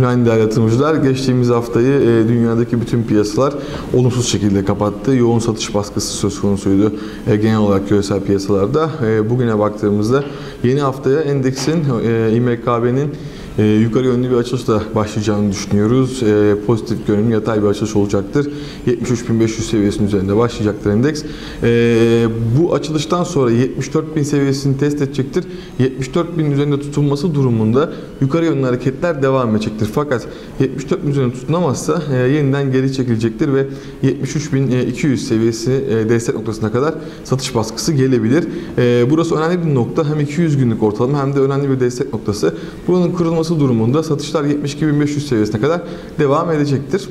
Değerli yatırımcılar. Geçtiğimiz haftayı e, dünyadaki bütün piyasalar olumsuz şekilde kapattı. Yoğun satış baskısı söz konusuydu e, genel olarak küresel piyasalarda. E, bugüne baktığımızda yeni haftaya endeksin e, İMKB'nin e, yukarı yönlü bir açılışla başlayacağını düşünüyoruz. E, pozitif görünüm yatay bir açılış olacaktır. 73.500 seviyesinin üzerinde başlayacaktır endeks. E, bu açılıştan sonra 74.000 seviyesini test edecektir. 74.000 üzerinde tutulması durumunda yukarı yönlü hareketler devam edecektir. Fakat 74.000 üzerinde tutunamazsa e, yeniden geri çekilecektir ve 73.200 seviyesi e, destek noktasına kadar satış baskısı gelebilir. E, burası önemli bir nokta. Hem 200 günlük ortalama hem de önemli bir destek noktası. Buranın kırılması durumunda satışlar 72.500 seviyesine kadar devam edecektir.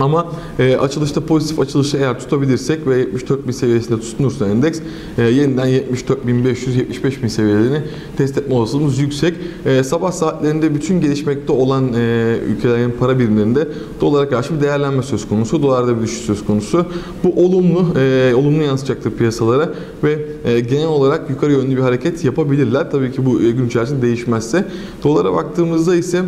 Ama e, açılışta pozitif açılışı eğer tutabilirsek ve 74.000 seviyesinde tutunursa endeks e, yeniden 74.500-75.000 seviyelerini test etme olasılığımız yüksek. E, sabah saatlerinde bütün gelişmekte olan e, ülkelerin para birimlerinde dolara karşı bir değerlenme söz konusu. Dolarda bir düşüş söz konusu. Bu olumlu e, olumlu yansıyacaktır piyasalara ve e, genel olarak yukarı yönlü bir hareket yapabilirler. Tabii ki bu e, gün içerisinde değişmezse. Dolara baktığımızda ise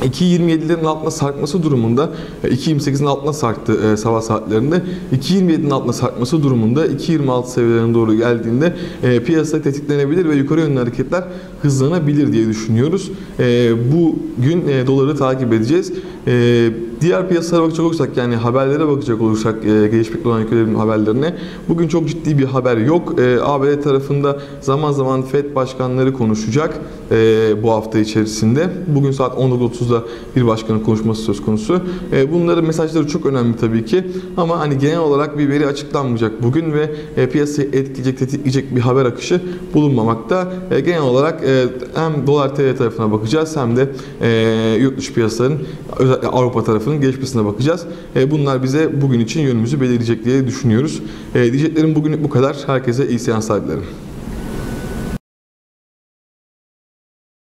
2.27'lerin altına sarkması durumunda 2.28'in altına sarktı e, sabah saatlerinde. 2.27'nin altına sarkması durumunda 2.26 seviyelerine doğru geldiğinde e, piyasa tetiklenebilir ve yukarı yönlü hareketler hızlanabilir diye düşünüyoruz. E, bu gün e, doları takip edeceğiz. E, diğer piyasalara bakacak olursak yani haberlere bakacak olursak e, gelişmekte olan ülkelerin haberlerine bugün çok ciddi bir haber yok. E, ABD tarafında zaman zaman FED başkanları konuşacak e, bu hafta içerisinde. Bugün saat 19.30'da bir başkanın konuşması söz konusu. E, bunların mesajları çok önemli tabii ki ama hani genel olarak bir veri açıklanmayacak bugün ve e, piyasayı etkileyecek, tetikleyecek bir haber akışı bulunmamakta. E, genel olarak hem dolar TL tarafına bakacağız hem de yurt dışı piyasaların özellikle Avrupa tarafının gelişmesine bakacağız. Bunlar bize bugün için yönümüzü belirleyecek diye düşünüyoruz. Diyeceklerim bugünlük bu kadar. Herkese iyi seanslar dilerim.